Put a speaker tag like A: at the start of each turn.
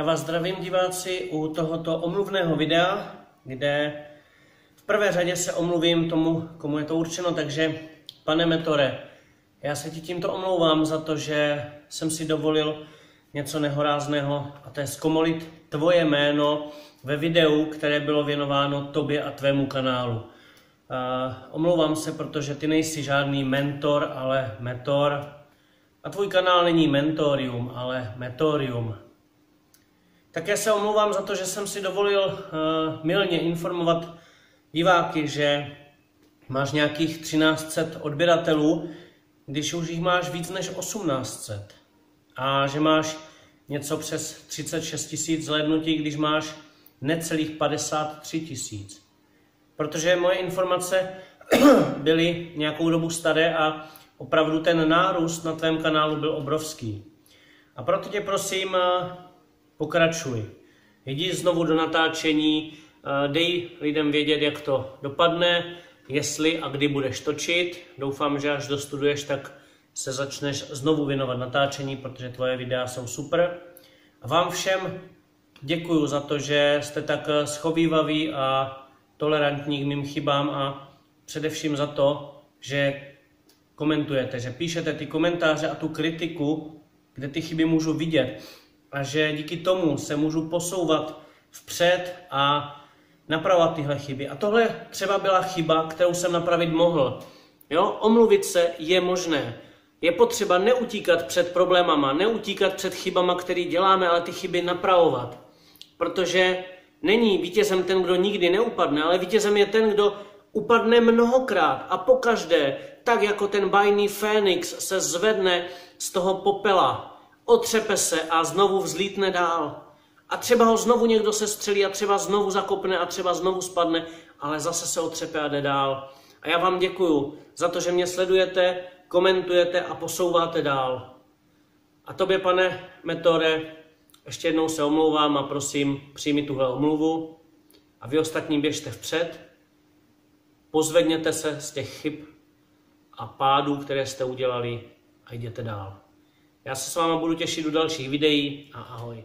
A: Já vás zdravím diváci u tohoto omluvného videa, kde v prvé řadě se omluvím tomu, komu je to určeno, takže pane Metore, já se ti tímto omlouvám za to, že jsem si dovolil něco nehorázného a to je zkomolit tvoje jméno ve videu, které bylo věnováno tobě a tvému kanálu. Uh, omlouvám se, protože ty nejsi žádný mentor, ale metor. A tvůj kanál není mentorium, ale metorium. Také se omlouvám za to, že jsem si dovolil uh, milně informovat diváky, že máš nějakých 1300 odběratelů, když už jich máš víc než 1800. A že máš něco přes 36 tisíc zhlédnutí, když máš necelých 53 tisíc. Protože moje informace byly nějakou dobu staré a opravdu ten nárůst na tvém kanálu byl obrovský. A proto tě prosím, uh, pokračuj. Jdi znovu do natáčení, eh, dej lidem vědět, jak to dopadne, jestli a kdy budeš točit. Doufám, že až dostuduješ, tak se začneš znovu věnovat natáčení, protože tvoje videa jsou super. A vám všem děkuji za to, že jste tak eh, schovývaví a tolerantní k mým chybám a především za to, že komentujete, že píšete ty komentáře a tu kritiku, kde ty chyby můžu vidět a že díky tomu se můžu posouvat vpřed a napravovat tyhle chyby. A tohle třeba byla chyba, kterou jsem napravit mohl. Jo? Omluvit se je možné. Je potřeba neutíkat před problémama, neutíkat před chybama, které děláme, ale ty chyby napravovat. Protože není vítězem ten, kdo nikdy neupadne, ale vítězem je ten, kdo upadne mnohokrát a pokaždé, tak jako ten bajný Fénix se zvedne z toho popela otřepe se a znovu vzlítne dál. A třeba ho znovu někdo se střelí a třeba znovu zakopne a třeba znovu spadne, ale zase se otřepe a jde dál. A já vám děkuju za to, že mě sledujete, komentujete a posouváte dál. A tobě, pane Metore, ještě jednou se omlouvám a prosím, přijmi tuhle omluvu a vy ostatní běžte vpřed, pozvedněte se z těch chyb a pádů, které jste udělali a jděte dál. Já se s váma budu těšit u dalších videí a ahoj.